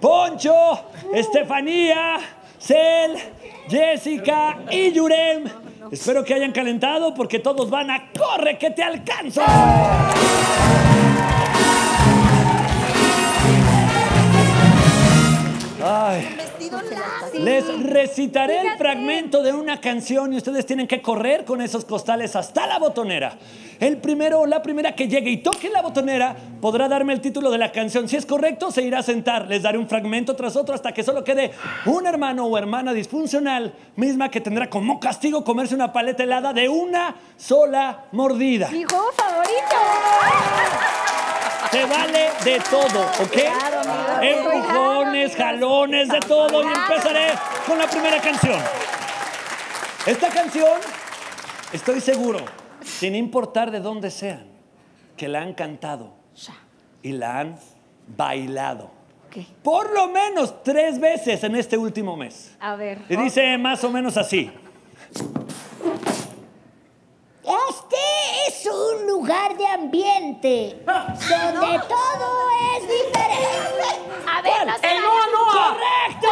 Poncho, Estefanía, Cel, Jessica y Yurem. Espero que hayan calentado porque todos van a corre que te alcanzo. Les recitaré el fragmento de una canción y ustedes tienen que correr con esos costales hasta la botonera. El primero o la primera que llegue y toque la botonera podrá darme el título de la canción. Si es correcto, se irá a sentar. Les daré un fragmento tras otro hasta que solo quede un hermano o hermana disfuncional, misma que tendrá como castigo comerse una paleta helada de una sola mordida. Mi juego favorito. Se vale de todo, ¿ok? Claro. Empujones, jalones, de todo. Y empezaré con la primera canción. Esta canción, estoy seguro, sin importar de dónde sean, que la han cantado y la han bailado. Ok. Por lo menos tres veces en este último mes. A ver. Y dice más o menos así. Este es un lugar de ambiente donde todo es diferente. ¡El. Noa Noa! ¡Correcto!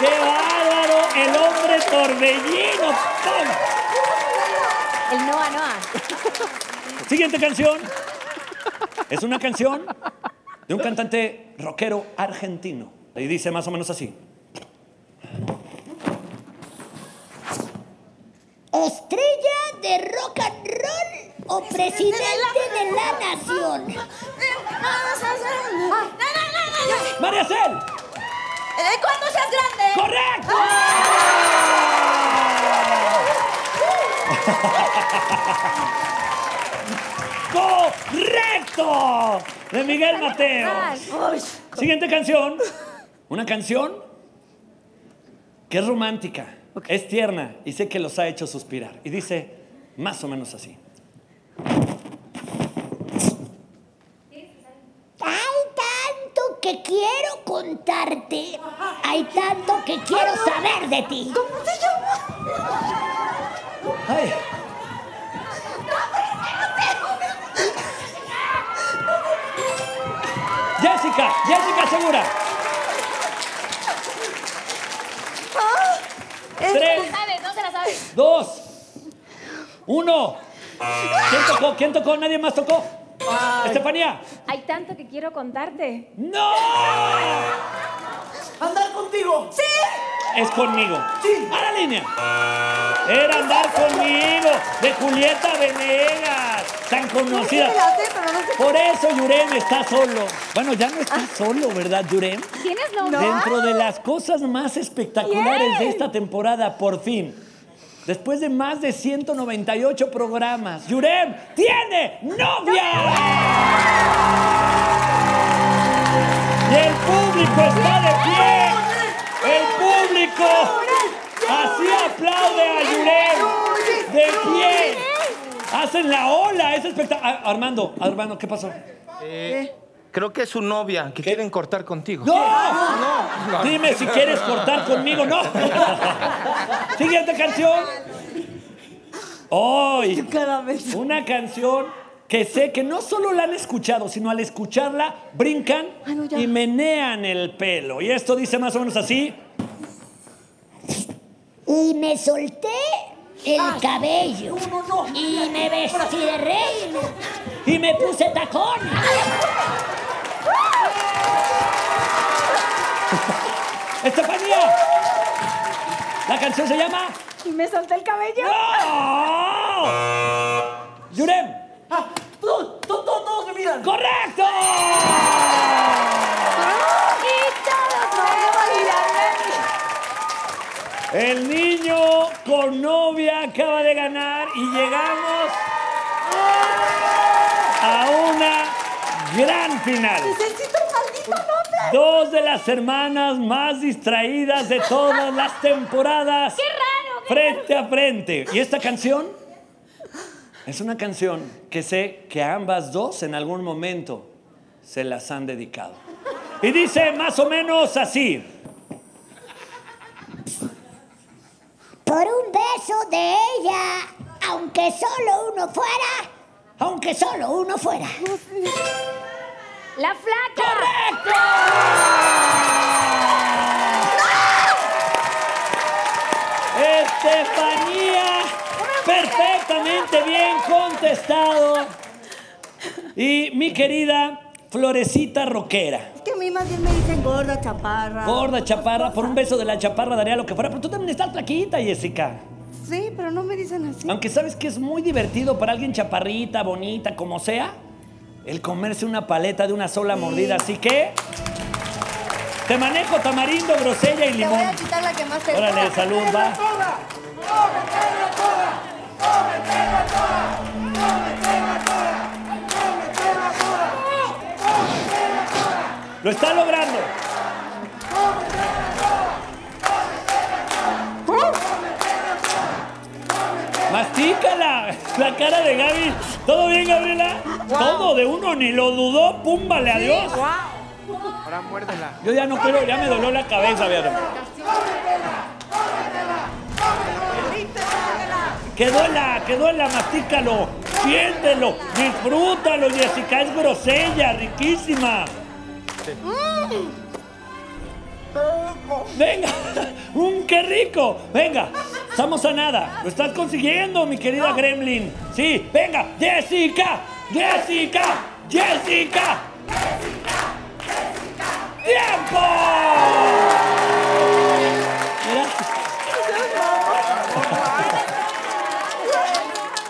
¡Qué bárbaro! El hombre torbellino. ¡Pum! El Noa Noa. Siguiente canción. Es una canción de un cantante rockero argentino. Y dice más o menos así. Estrella de rock and roll o presidente de la nación. ¡María Cel! ¿Cuándo seas grande? ¡Correcto! ¡Correcto! De Miguel Mateo. Siguiente canción. Una canción que es romántica, es tierna y sé que los ha hecho suspirar. Y dice más o menos así. Hay tanto que quiero contarte. Hay tanto que quiero saber de ti. Ay. Jessica, Jessica Segura. Tres, ¿Sabes? No se la sabes. dos, uno. ¿Quién tocó? ¿Quién tocó? ¿Nadie más tocó? Estefanía. Hay tanto que quiero contarte. ¡No! ¡Andar contigo! ¡Sí! Es conmigo. A la línea. Era andar conmigo. De Julieta Venegas. Tan conocida. Por eso Yurem está solo. Bueno, ya no está solo, ¿verdad, Yurem? ¿Tienes novio? Dentro de las cosas más espectaculares de esta temporada, por fin. Después de más de 198 programas, Yurem tiene novia. Y el público está de pie. El público así aplaude a Yurem. De pie. Hacen la ola. Es espectacular. Armando, Armando, ¿qué pasó? Creo que es su novia que quieren cortar contigo. ¡No! Dime si quieres cortar conmigo, no. Siguiente canción. Hoy. Una canción que sé que no solo la han escuchado, sino al escucharla brincan y menean el pelo. Y esto dice más o menos así. Y me solté el cabello. Y me vestí de reina. Y me puse tacones. Estefanía. La canción se llama. Y me solté el cabello. ¡No! Yurem. Ah, todos, todos, todos me miran. ¡Correcto! Todos. El niño con novia acaba de ganar y llegamos a una gran final. Dos de las hermanas más distraídas de todas las temporadas. ¡Qué raro! qué Frente a frente. ¿Y esta canción? Es una canción que sé que ambas dos en algún momento se las han dedicado. Y dice más o menos así. Por un beso de ella, aunque solo uno fuera, aunque solo uno fuera. La flaca. ¡Correcto! Estefanía, perfectamente bien contestado. Y mi querida Florecita Roquera. Es que a mí más bien me dicen gorda, chaparra. Gorda, chaparra, por un beso de la chaparra daría lo que fuera, pero tú también estás flaquita, Jessica. Sí, pero no me dicen así. Aunque sabes que es muy divertido para alguien chaparrita, bonita, como sea, el comerse una paleta de una sola mordida. Así que te manejo tamarindo, grosella y Te voy limón. a quitar la que más te Órale, salud, va. Lo está logrando. Mastícala. La cara de Gaby. ¿Todo bien, Gabriela? Todo de uno, ni lo dudó. Púmbale, adiós. Ahora muérdela. Yo ya no quiero, ya me dolió la cabeza, fíjate. Que duela, que duela, mastícalo, siéntelo, disfrútalo, Jessica, es grosella, riquísima. Venga, ¡Mmm, qué rico! Venga, estamos a nada. Lo estás consiguiendo, mi querida Gremlin. Sí, venga, Jessica, Jessica, Jessica, Jessica, Jessica. ¡Tiempo!